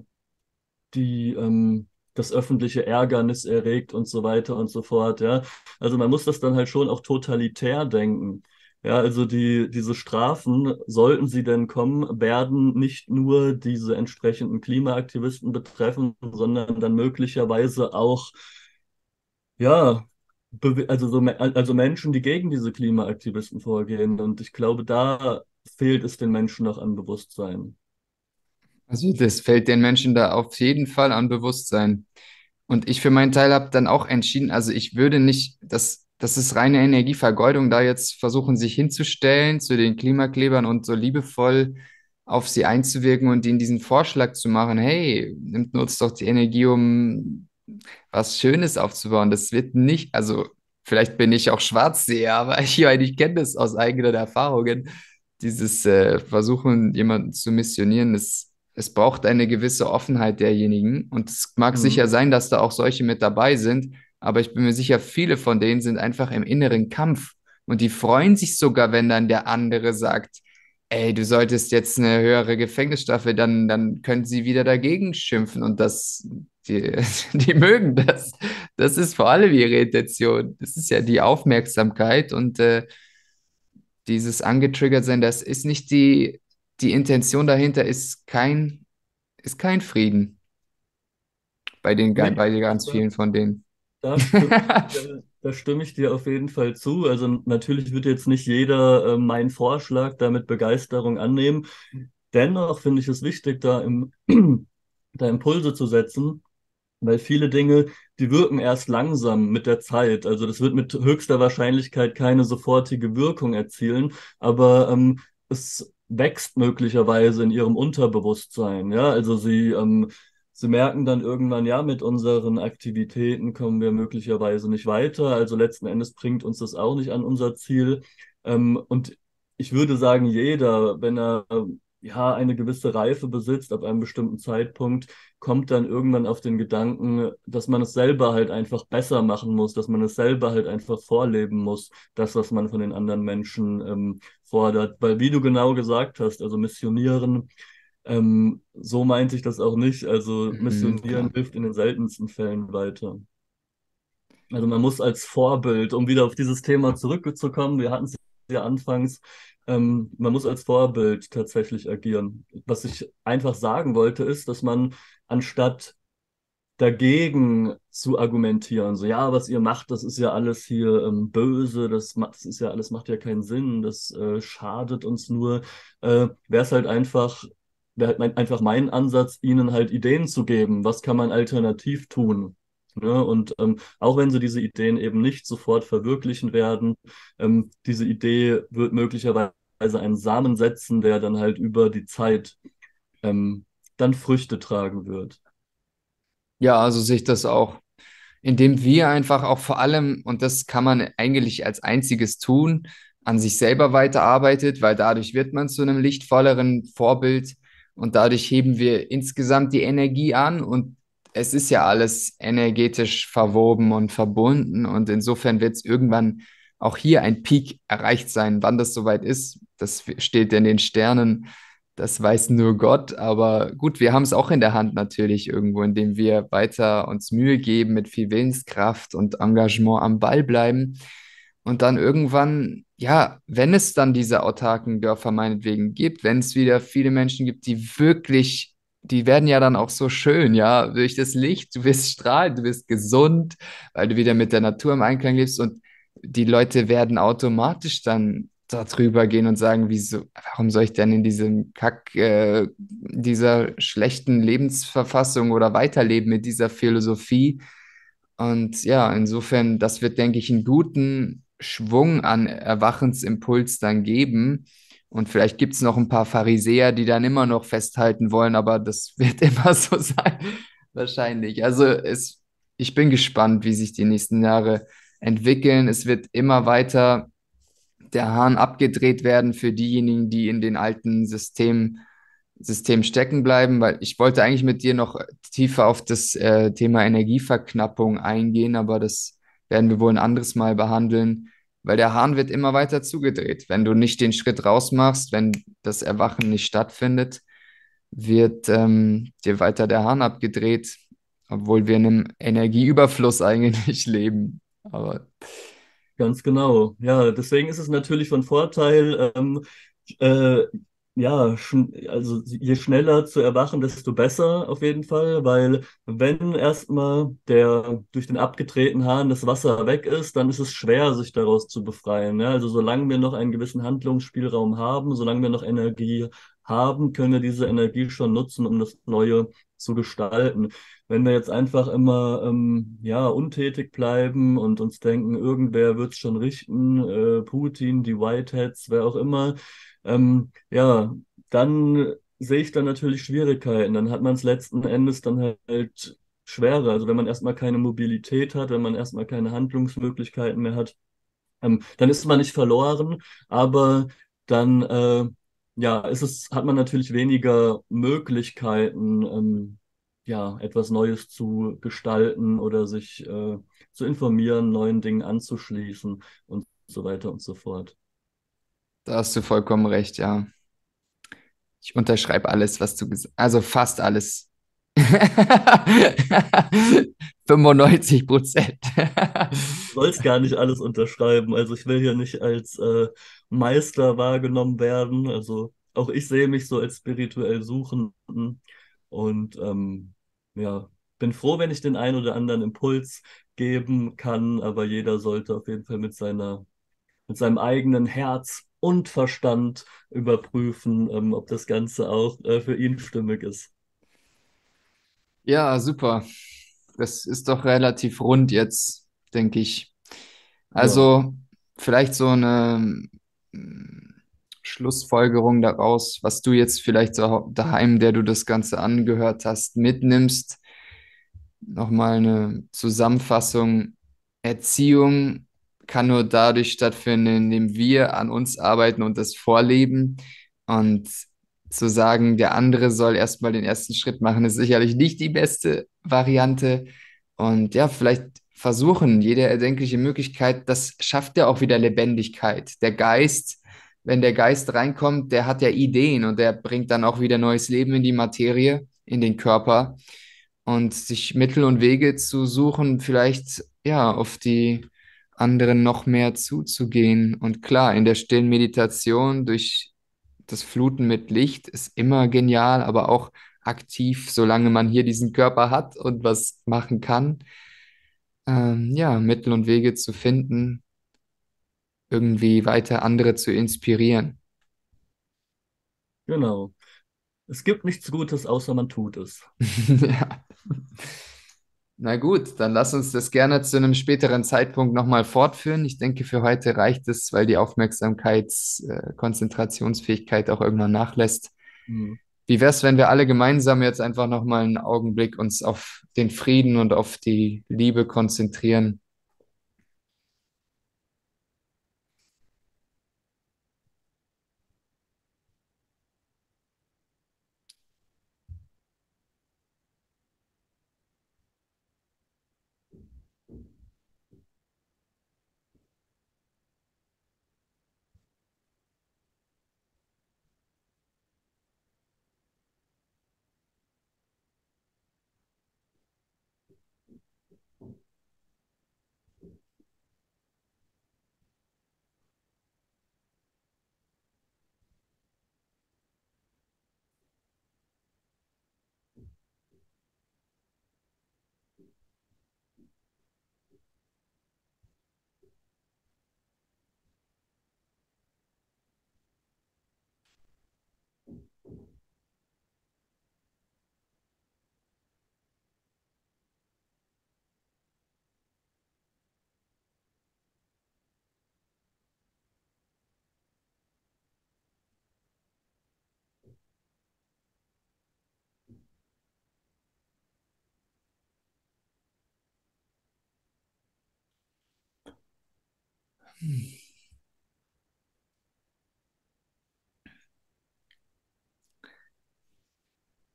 die ähm, das öffentliche Ärgernis erregt und so weiter und so fort, ja. Also man muss das dann halt schon auch totalitär denken. Ja, also die, diese Strafen, sollten sie denn kommen, werden nicht nur diese entsprechenden Klimaaktivisten betreffen, sondern dann möglicherweise auch, ja, also, so, also Menschen, die gegen diese Klimaaktivisten vorgehen. Und ich glaube, da fehlt es den Menschen noch an Bewusstsein. Also das fällt den Menschen da auf jeden Fall an Bewusstsein. Und ich für meinen Teil habe dann auch entschieden, also ich würde nicht, das, das ist reine Energievergeudung, da jetzt versuchen, sich hinzustellen zu den Klimaklebern und so liebevoll auf sie einzuwirken und ihnen diesen Vorschlag zu machen, hey, nimmt nutzt doch die Energie, um was Schönes aufzubauen. Das wird nicht, also vielleicht bin ich auch Schwarzseher, aber ich, ich kenne das aus eigenen Erfahrungen dieses äh, Versuchen, jemanden zu missionieren, es, es braucht eine gewisse Offenheit derjenigen. Und es mag mhm. sicher sein, dass da auch solche mit dabei sind, aber ich bin mir sicher, viele von denen sind einfach im inneren Kampf. Und die freuen sich sogar, wenn dann der andere sagt, ey, du solltest jetzt eine höhere Gefängnisstrafe, dann, dann können sie wieder dagegen schimpfen. Und das, die, die mögen das. Das ist vor allem ihre Intention. Das ist ja die Aufmerksamkeit und äh, dieses angetriggert sein, das ist nicht die, die Intention dahinter, ist kein, ist kein Frieden bei den, nee, bei ganz vielen von denen. Da stimme, da stimme, ich dir auf jeden Fall zu. Also natürlich wird jetzt nicht jeder äh, meinen Vorschlag da mit Begeisterung annehmen. Dennoch finde ich es wichtig, da, im, da Impulse zu setzen, weil viele Dinge, die wirken erst langsam mit der Zeit. Also das wird mit höchster Wahrscheinlichkeit keine sofortige Wirkung erzielen, aber ähm, es wächst möglicherweise in ihrem Unterbewusstsein. Ja, also sie, ähm, sie merken dann irgendwann, ja, mit unseren Aktivitäten kommen wir möglicherweise nicht weiter. Also letzten Endes bringt uns das auch nicht an unser Ziel. Ähm, und ich würde sagen, jeder, wenn er ja eine gewisse Reife besitzt ab einem bestimmten Zeitpunkt, kommt dann irgendwann auf den Gedanken, dass man es selber halt einfach besser machen muss, dass man es selber halt einfach vorleben muss, das, was man von den anderen Menschen ähm, fordert. Weil, wie du genau gesagt hast, also missionieren, ähm, so meinte ich das auch nicht. Also mhm, missionieren mhm, hilft in den seltensten Fällen weiter. Also man muss als Vorbild, um wieder auf dieses Thema zurückzukommen, wir hatten es ja anfangs, ähm, man muss als Vorbild tatsächlich agieren. Was ich einfach sagen wollte, ist, dass man anstatt dagegen zu argumentieren, so ja, was ihr macht, das ist ja alles hier ähm, böse, das, das ist ja alles macht ja keinen Sinn, das äh, schadet uns nur, äh, wäre es halt einfach, wäre halt mein, einfach mein Ansatz, ihnen halt Ideen zu geben, was kann man alternativ tun. Ne? Und ähm, auch wenn sie diese Ideen eben nicht sofort verwirklichen werden, ähm, diese Idee wird möglicherweise einen Samen setzen, der dann halt über die Zeit ähm, dann Früchte tragen wird. Ja, also sehe ich das auch. Indem wir einfach auch vor allem, und das kann man eigentlich als einziges tun, an sich selber weiterarbeitet, weil dadurch wird man zu einem lichtvolleren Vorbild und dadurch heben wir insgesamt die Energie an und es ist ja alles energetisch verwoben und verbunden und insofern wird es irgendwann auch hier ein Peak erreicht sein. Wann das soweit ist, das steht in den Sternen. Das weiß nur Gott. Aber gut, wir haben es auch in der Hand natürlich irgendwo, indem wir weiter uns Mühe geben, mit viel Willenskraft und Engagement am Ball bleiben. Und dann irgendwann, ja, wenn es dann diese autarken Dörfer meinetwegen gibt, wenn es wieder viele Menschen gibt, die wirklich, die werden ja dann auch so schön, ja, durch das Licht, du wirst strahlen, du bist gesund, weil du wieder mit der Natur im Einklang lebst und die Leute werden automatisch dann darüber gehen und sagen, wieso, warum soll ich denn in diesem Kack, äh, dieser schlechten Lebensverfassung oder weiterleben mit dieser Philosophie? Und ja, insofern, das wird, denke ich, einen guten Schwung an Erwachensimpuls dann geben. Und vielleicht gibt es noch ein paar Pharisäer, die dann immer noch festhalten wollen, aber das wird immer so sein, wahrscheinlich. Also es, ich bin gespannt, wie sich die nächsten Jahre entwickeln. Es wird immer weiter der Hahn abgedreht werden für diejenigen, die in den alten Systemen System stecken bleiben, weil ich wollte eigentlich mit dir noch tiefer auf das äh, Thema Energieverknappung eingehen, aber das werden wir wohl ein anderes Mal behandeln, weil der Hahn wird immer weiter zugedreht. Wenn du nicht den Schritt rausmachst, wenn das Erwachen nicht stattfindet, wird ähm, dir weiter der Hahn abgedreht, obwohl wir in einem Energieüberfluss eigentlich leben. Aber Ganz genau. Ja, deswegen ist es natürlich von Vorteil, ähm, äh, ja, also je schneller zu erwachen, desto besser auf jeden Fall, weil wenn erstmal der durch den abgedrehten Hahn das Wasser weg ist, dann ist es schwer, sich daraus zu befreien. Ja? Also solange wir noch einen gewissen Handlungsspielraum haben, solange wir noch Energie haben, können wir diese Energie schon nutzen, um das Neue zu gestalten. Wenn wir jetzt einfach immer ähm, ja, untätig bleiben und uns denken, irgendwer wird es schon richten, äh, Putin, die Whiteheads, wer auch immer, ähm, ja, dann sehe ich da natürlich Schwierigkeiten. Dann hat man es letzten Endes dann halt schwerer. Also wenn man erstmal keine Mobilität hat, wenn man erstmal keine Handlungsmöglichkeiten mehr hat, ähm, dann ist man nicht verloren, aber dann äh, ja, ist es, hat man natürlich weniger Möglichkeiten, ähm, ja, etwas Neues zu gestalten oder sich äh, zu informieren, neuen Dingen anzuschließen und so weiter und so fort. Da hast du vollkommen recht, ja. Ich unterschreibe alles, was du gesagt hast. Also fast alles. 95 Prozent. Du sollst gar nicht alles unterschreiben. Also ich will hier nicht als äh, Meister wahrgenommen werden. Also auch ich sehe mich so als spirituell Suchenden und ähm, ja, bin froh, wenn ich den einen oder anderen Impuls geben kann, aber jeder sollte auf jeden Fall mit seiner, mit seinem eigenen Herz und Verstand überprüfen, ähm, ob das Ganze auch äh, für ihn stimmig ist. Ja, super. Das ist doch relativ rund jetzt, denke ich. Also ja. vielleicht so eine hm, Schlussfolgerung daraus, was du jetzt vielleicht so daheim, der du das Ganze angehört hast, mitnimmst. Nochmal eine Zusammenfassung. Erziehung kann nur dadurch stattfinden, indem wir an uns arbeiten und das vorleben. Und zu sagen, der andere soll erstmal den ersten Schritt machen, ist sicherlich nicht die beste Variante. Und ja, vielleicht versuchen, jede erdenkliche Möglichkeit, das schafft ja auch wieder Lebendigkeit. Der Geist, wenn der Geist reinkommt, der hat ja Ideen und der bringt dann auch wieder neues Leben in die Materie, in den Körper. Und sich Mittel und Wege zu suchen, vielleicht ja auf die anderen noch mehr zuzugehen. Und klar, in der stillen Meditation durch das Fluten mit Licht ist immer genial, aber auch aktiv, solange man hier diesen Körper hat und was machen kann. Ähm, ja, Mittel und Wege zu finden, irgendwie weiter andere zu inspirieren. Genau. Es gibt nichts Gutes, außer man tut es. ja. Na gut, dann lass uns das gerne zu einem späteren Zeitpunkt nochmal fortführen. Ich denke, für heute reicht es, weil die Aufmerksamkeitskonzentrationsfähigkeit äh, auch irgendwann nachlässt. Mhm. Wie wäre es, wenn wir alle gemeinsam jetzt einfach nochmal einen Augenblick uns auf den Frieden und auf die Liebe konzentrieren?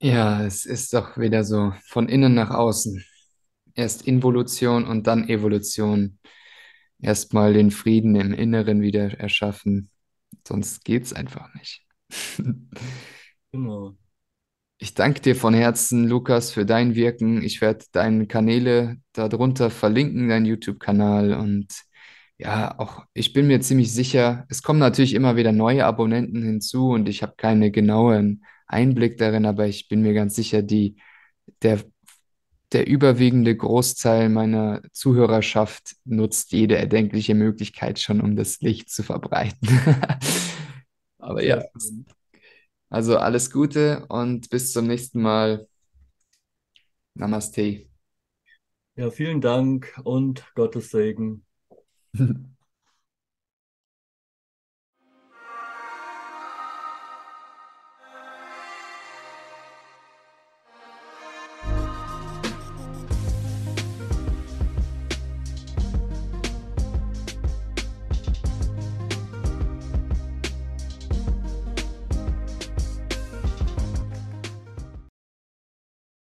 Ja, es ist doch wieder so von innen nach außen. Erst Involution und dann Evolution. Erstmal den Frieden im Inneren wieder erschaffen. Sonst geht's einfach nicht. Genau. Ich danke dir von Herzen, Lukas, für dein Wirken. Ich werde deine Kanäle darunter verlinken, deinen YouTube-Kanal. Und ja, auch ich bin mir ziemlich sicher, es kommen natürlich immer wieder neue Abonnenten hinzu und ich habe keinen genauen Einblick darin, aber ich bin mir ganz sicher, die, der, der überwiegende Großteil meiner Zuhörerschaft nutzt jede erdenkliche Möglichkeit schon, um das Licht zu verbreiten. Aber ja, also alles Gute und bis zum nächsten Mal. Namaste. Ja, vielen Dank und Gottes Segen. mm